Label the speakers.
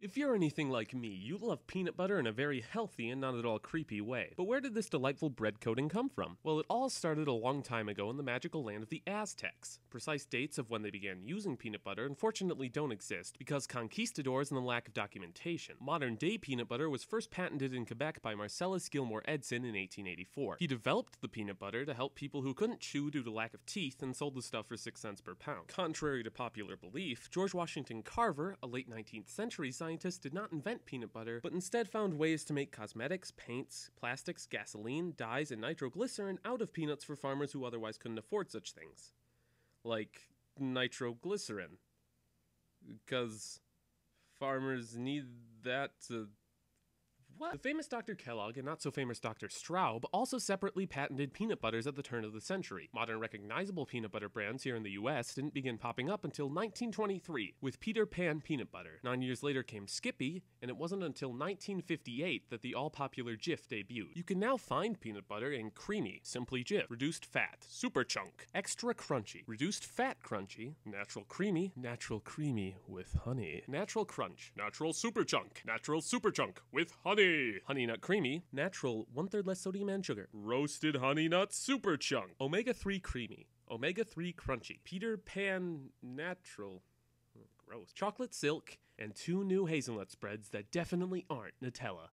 Speaker 1: If you're anything like me, you love peanut butter in a very healthy and not at all creepy way. But where did this delightful bread coating come from? Well, it all started a long time ago in the magical land of the Aztecs. Precise dates of when they began using peanut butter unfortunately don't exist because conquistadors and the lack of documentation. Modern day peanut butter was first patented in Quebec by Marcellus Gilmore Edson in 1884. He developed the peanut butter to help people who couldn't chew due to lack of teeth and sold the stuff for 6 cents per pound. Contrary to popular belief, George Washington Carver, a late 19th century scientist, scientists did not invent peanut butter, but instead found ways to make cosmetics, paints, plastics, gasoline, dyes, and nitroglycerin out of peanuts for farmers who otherwise couldn't afford such things. Like nitroglycerin. Because farmers need that to what? The famous Dr. Kellogg and not so famous Dr. Straub also separately patented peanut butters at the turn of the century. Modern recognizable peanut butter brands here in the US didn't begin popping up until 1923 with Peter Pan peanut butter. Nine years later came Skippy, and it wasn't until 1958 that the all popular Jif debuted. You can now find peanut butter in creamy, simply Jif, reduced fat, super chunk, extra crunchy, reduced fat crunchy, natural creamy, natural creamy with honey, natural crunch, natural super chunk, natural super chunk with honey. Honey Nut Creamy, natural, one third less sodium and sugar. Roasted Honey Nut Super Chunk. Omega 3 Creamy. Omega 3 Crunchy. Peter Pan Natural. Gross. Chocolate Silk, and two new hazelnut spreads that definitely aren't Nutella.